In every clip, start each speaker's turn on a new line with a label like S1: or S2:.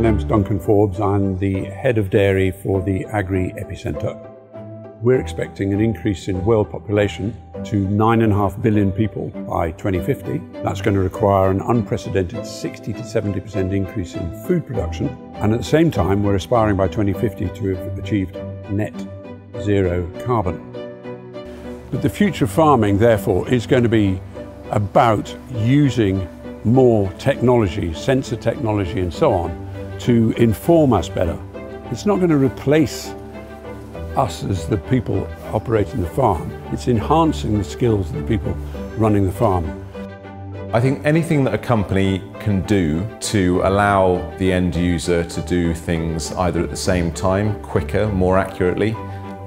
S1: my name's Duncan Forbes. I'm the head of dairy for the Agri-EPI Centre. We're expecting an increase in world population to 9.5 billion people by 2050. That's going to require an unprecedented 60 to 70% increase in food production. And at the same time, we're aspiring by 2050 to have achieved net zero carbon. But the future of farming, therefore, is going to be about using more technology, sensor technology and so on, to inform us better. It's not going to replace us as the people operating the farm. It's enhancing the skills of the people running the farm.
S2: I think anything that a company can do to allow the end user to do things either at the same time, quicker, more accurately,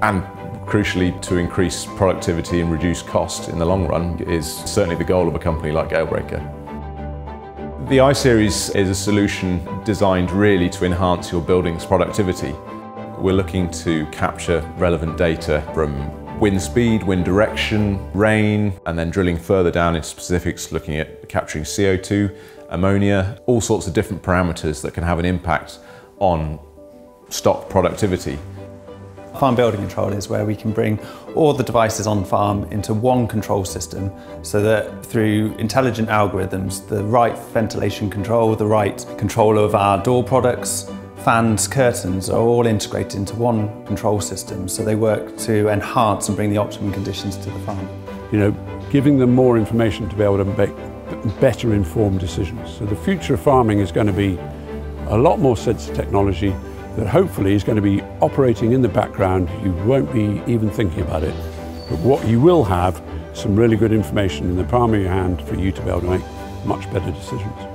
S2: and crucially to increase productivity and reduce cost in the long run is certainly the goal of a company like Galebreaker. The iSeries is a solution designed really to enhance your building's productivity. We're looking to capture relevant data from wind speed, wind direction, rain, and then drilling further down into specifics, looking at capturing CO2, ammonia, all sorts of different parameters that can have an impact on stock productivity.
S3: Farm Building Control is where we can bring all the devices on farm into one control system so that through intelligent algorithms, the right ventilation control, the right control of our door products, fans, curtains are all integrated into one control system so they work to enhance and bring the optimum conditions to the farm.
S1: You know, giving them more information to be able to make better informed decisions. So the future of farming is going to be a lot more sensor technology, that hopefully is going to be operating in the background. You won't be even thinking about it. But what you will have, some really good information in the palm of your hand for you to be able to make much better decisions.